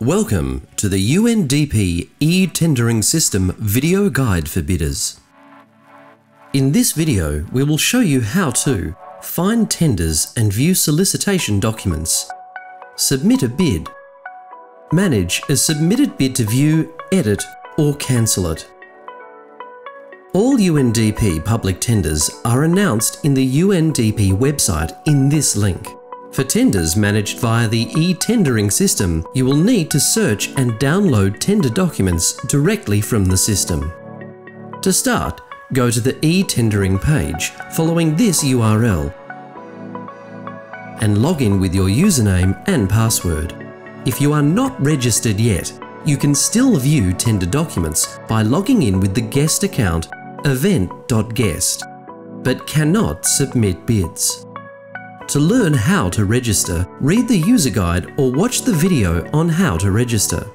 Welcome to the UNDP e-tendering system video guide for bidders. In this video, we will show you how to find tenders and view solicitation documents, submit a bid, manage a submitted bid to view, edit or cancel it. All UNDP public tenders are announced in the UNDP website in this link. For tenders managed via the e-tendering system, you will need to search and download tender documents directly from the system. To start, go to the e-tendering page following this URL and log in with your username and password. If you are not registered yet, you can still view tender documents by logging in with the guest account event.guest, but cannot submit bids. To learn how to register, read the user guide or watch the video on how to register.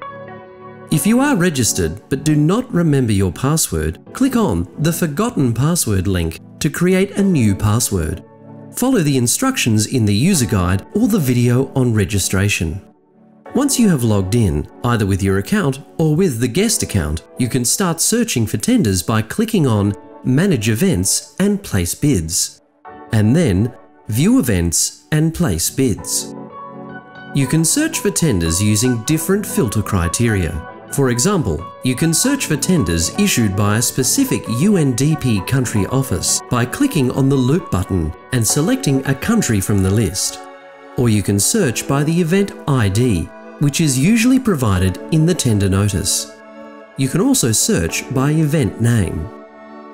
If you are registered but do not remember your password, click on the Forgotten Password link to create a new password. Follow the instructions in the user guide or the video on registration. Once you have logged in, either with your account or with the guest account, you can start searching for tenders by clicking on Manage Events and Place Bids. And then view events, and place bids. You can search for tenders using different filter criteria. For example, you can search for tenders issued by a specific UNDP country office by clicking on the loop button and selecting a country from the list. Or you can search by the event ID, which is usually provided in the tender notice. You can also search by event name.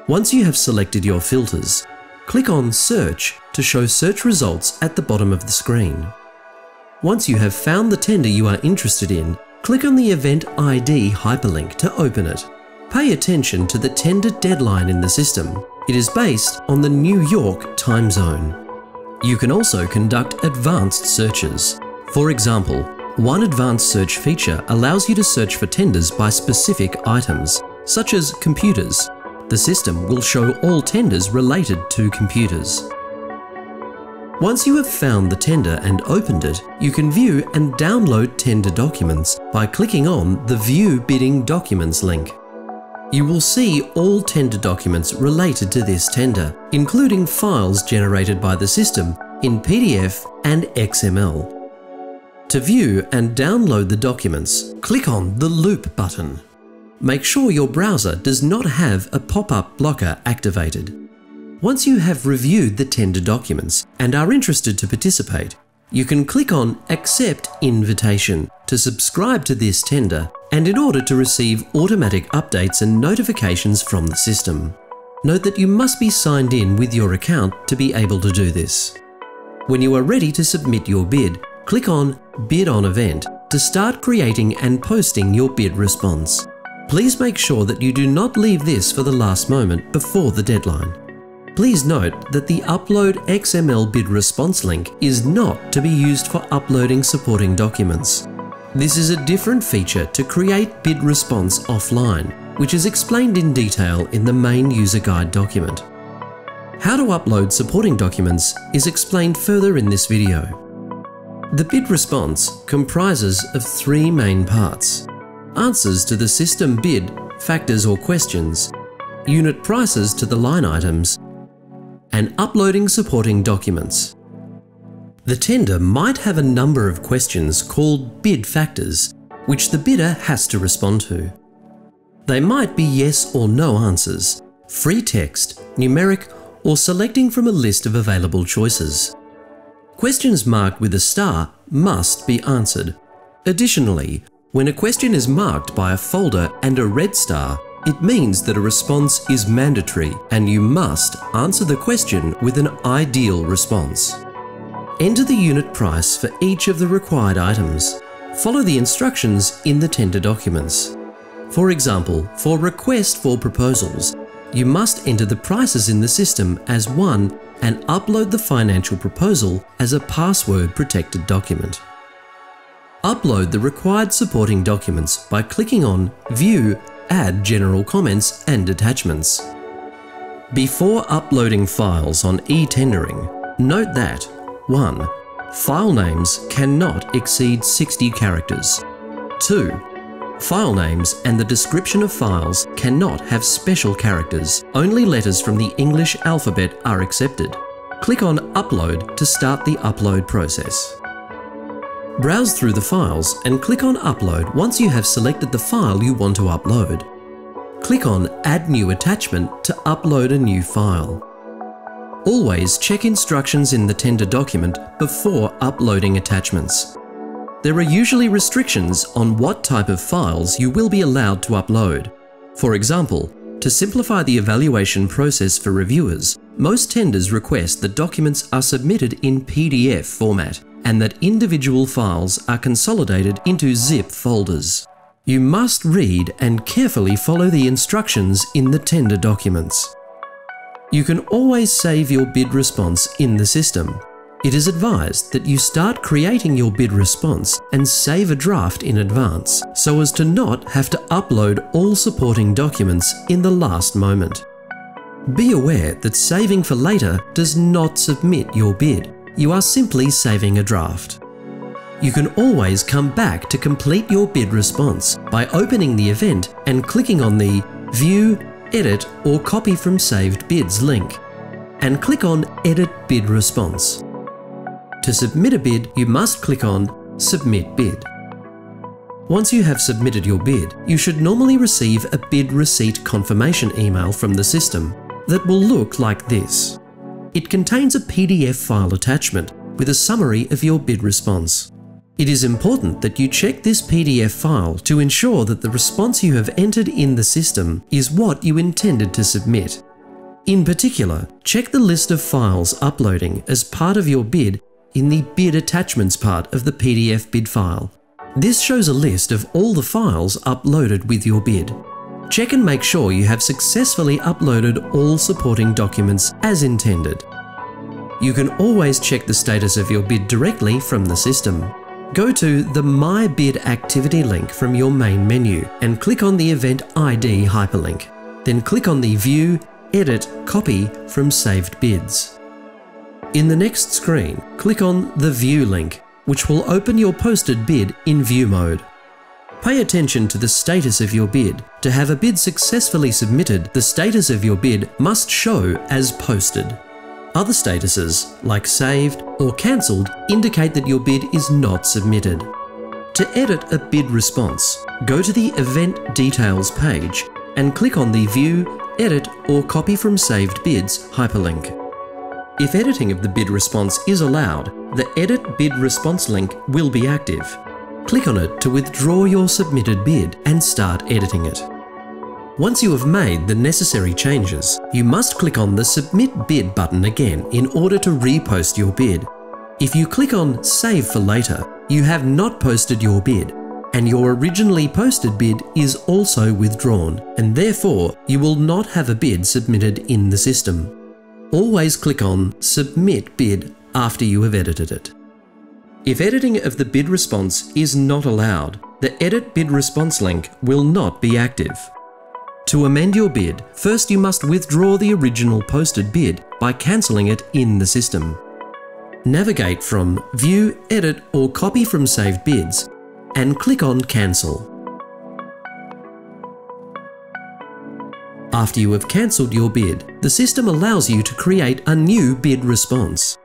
Once you have selected your filters, Click on Search to show search results at the bottom of the screen. Once you have found the tender you are interested in, click on the Event ID hyperlink to open it. Pay attention to the tender deadline in the system. It is based on the New York time zone. You can also conduct advanced searches. For example, one advanced search feature allows you to search for tenders by specific items, such as computers, the system will show all tenders related to computers. Once you have found the tender and opened it, you can view and download tender documents by clicking on the View Bidding Documents link. You will see all tender documents related to this tender, including files generated by the system in PDF and XML. To view and download the documents, click on the Loop button. Make sure your browser does not have a pop-up blocker activated. Once you have reviewed the tender documents and are interested to participate, you can click on Accept Invitation to subscribe to this tender and in order to receive automatic updates and notifications from the system. Note that you must be signed in with your account to be able to do this. When you are ready to submit your bid, click on Bid on Event to start creating and posting your bid response. Please make sure that you do not leave this for the last moment before the deadline. Please note that the Upload XML bid response link is not to be used for uploading supporting documents. This is a different feature to create bid response offline, which is explained in detail in the main user guide document. How to upload supporting documents is explained further in this video. The bid response comprises of three main parts answers to the system bid, factors or questions, unit prices to the line items, and uploading supporting documents. The tender might have a number of questions called bid factors, which the bidder has to respond to. They might be yes or no answers, free text, numeric, or selecting from a list of available choices. Questions marked with a star must be answered. Additionally, when a question is marked by a folder and a red star, it means that a response is mandatory and you must answer the question with an ideal response. Enter the unit price for each of the required items. Follow the instructions in the tender documents. For example, for request for proposals, you must enter the prices in the system as one and upload the financial proposal as a password protected document. Upload the required supporting documents by clicking on View, Add General Comments and Attachments. Before uploading files on e-tendering, note that 1. File names cannot exceed 60 characters. 2. File names and the description of files cannot have special characters. Only letters from the English alphabet are accepted. Click on Upload to start the upload process. Browse through the files and click on Upload once you have selected the file you want to upload. Click on Add New Attachment to upload a new file. Always check instructions in the tender document before uploading attachments. There are usually restrictions on what type of files you will be allowed to upload. For example, to simplify the evaluation process for reviewers, most tenders request that documents are submitted in PDF format and that individual files are consolidated into zip folders. You must read and carefully follow the instructions in the tender documents. You can always save your bid response in the system. It is advised that you start creating your bid response and save a draft in advance so as to not have to upload all supporting documents in the last moment. Be aware that saving for later does not submit your bid. You are simply saving a draft. You can always come back to complete your bid response by opening the event and clicking on the View edit or copy from saved bids link and click on Edit Bid Response. To submit a bid, you must click on Submit Bid. Once you have submitted your bid, you should normally receive a bid receipt confirmation email from the system that will look like this. It contains a PDF file attachment with a summary of your bid response. It is important that you check this PDF file to ensure that the response you have entered in the system is what you intended to submit. In particular, check the list of files uploading as part of your bid in the Bid Attachments part of the PDF bid file. This shows a list of all the files uploaded with your bid. Check and make sure you have successfully uploaded all supporting documents as intended. You can always check the status of your bid directly from the system. Go to the My Bid activity link from your main menu and click on the Event ID hyperlink. Then click on the View, Edit, Copy from Saved Bids. In the next screen, click on the View link, which will open your posted bid in view mode. Pay attention to the status of your bid. To have a bid successfully submitted, the status of your bid must show as posted. Other statuses, like saved or cancelled, indicate that your bid is not submitted. To edit a bid response, go to the Event Details page and click on the View, Edit or Copy from Saved Bids hyperlink. If editing of the bid response is allowed, the Edit Bid Response link will be active. Click on it to withdraw your submitted bid and start editing it. Once you have made the necessary changes, you must click on the Submit Bid button again in order to repost your bid. If you click on Save for later, you have not posted your bid, and your originally posted bid is also withdrawn, and therefore you will not have a bid submitted in the system. Always click on Submit Bid after you have edited it. If editing of the bid response is not allowed, the Edit Bid Response link will not be active. To amend your bid, first you must withdraw the original posted bid by cancelling it in the system. Navigate from View, Edit or Copy from Saved Bids and click on Cancel. After you have cancelled your bid, the system allows you to create a new bid response.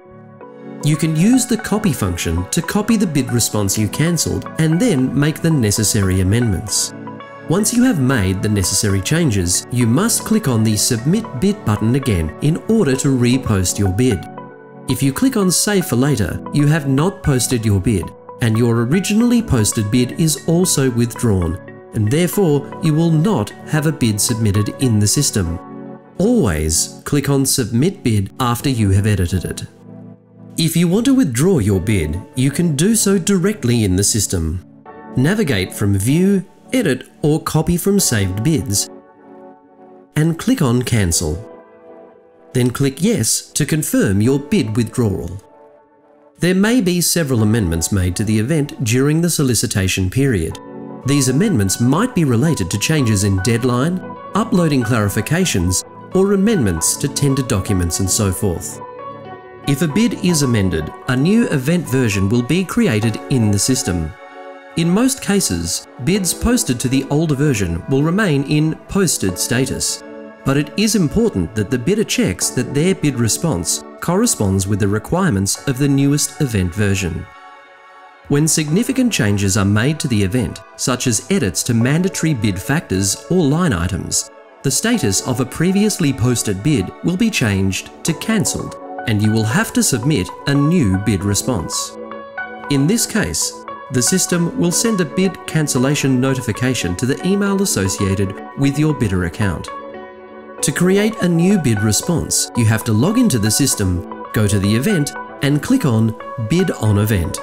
You can use the copy function to copy the bid response you cancelled and then make the necessary amendments. Once you have made the necessary changes, you must click on the Submit Bid button again in order to repost your bid. If you click on Save for later, you have not posted your bid, and your originally posted bid is also withdrawn, and therefore you will not have a bid submitted in the system. Always click on Submit Bid after you have edited it. If you want to withdraw your bid, you can do so directly in the system. Navigate from View edit or copy from saved bids, and click on Cancel. Then click Yes to confirm your bid withdrawal. There may be several amendments made to the event during the solicitation period. These amendments might be related to changes in deadline, uploading clarifications, or amendments to tender documents and so forth. If a bid is amended, a new event version will be created in the system. In most cases, bids posted to the older version will remain in posted status, but it is important that the bidder checks that their bid response corresponds with the requirements of the newest event version. When significant changes are made to the event, such as edits to mandatory bid factors or line items, the status of a previously posted bid will be changed to cancelled and you will have to submit a new bid response. In this case, the system will send a bid cancellation notification to the email associated with your bidder account. To create a new bid response, you have to log into the system, go to the event, and click on Bid on Event.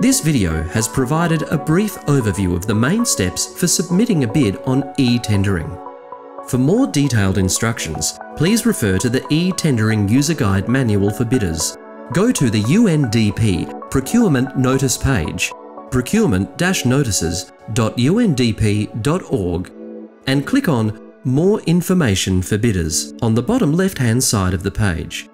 This video has provided a brief overview of the main steps for submitting a bid on e-tendering. For more detailed instructions, please refer to the e-tendering user guide manual for bidders. Go to the UNDP procurement notice page, procurement-notices.undp.org and click on more information for bidders on the bottom left hand side of the page.